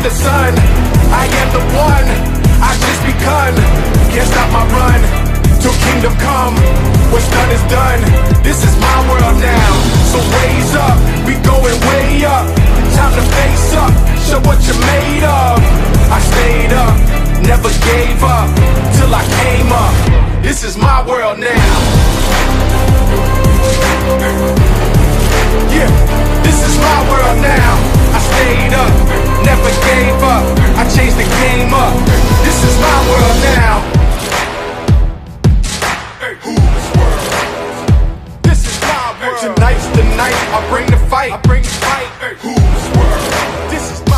am the sun, I am the one. I've just begun, can't stop my run. Till kingdom come, what's done is done. This is my world now, so raise up. We going way up. Time to face up, show what you're made of. I stayed up, never gave up till I came up. This is my world now. work? Whose work? This is my world. Tonight's the night. I bring the fight. I bring the fight. Work? This is